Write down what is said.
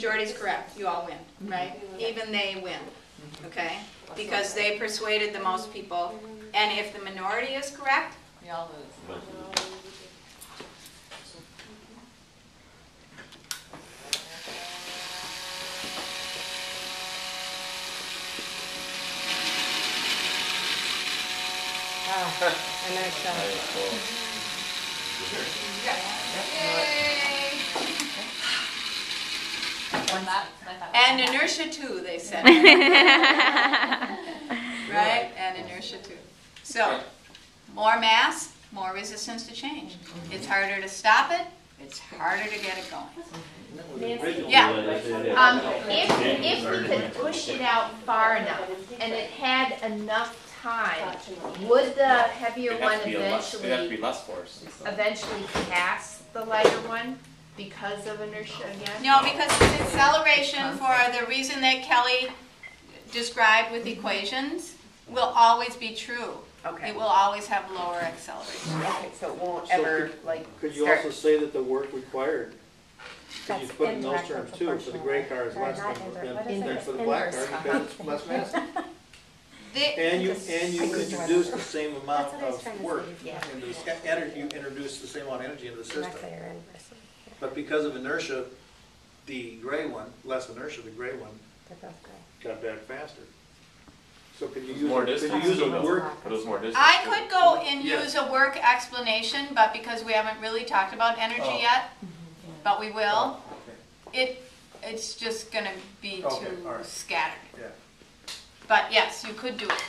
Majority is correct, you all win, mm-hmm. right? Even they win, mm-hmm. okay? Because they persuaded the most people, and if the minority is correct, We all lose. Ah, Won that, I thought- and inertia too, they said. Right, and inertia too. So, more mass, more resistance to change. It's harder to stop it, it's harder to get it going. Yeah, Um, if, if we could push it out far enough and it had enough time, would the heavier one have to be a less, it'd have to be eventually, less eventually pass the lighter one because of inertia again? no, because it's acceleration for the reason that Kelly described with equations will always be true. Okay, It will always have lower acceleration. okay, so it won't So ever, could- like, Could you start, also say that the work required, could you That's put in those indirect terms too, for the gray car is proportional, less or than, not than, indirect. What is than it? for the black Inverse. car, because it's less mass. The- And you, Just- and you introduce the same amount That's what I was of trying to work say. Yeah. into the, sca- ener- you introduce the same amount of energy into the system. Directly or inversely. Yeah, But because of inertia, the gray one, less inertia, the gray one they're both gray. got back faster. So could you It's use, more a- could distance. you use a too, though. work, But it was more distance. I could go and Yeah. use a work explanation, but because we haven't really talked about energy Oh. yet, mm-hmm. but we will, Oh, it, it's just gonna be Okay, too all right. scattered. yeah. But yes, you could do it.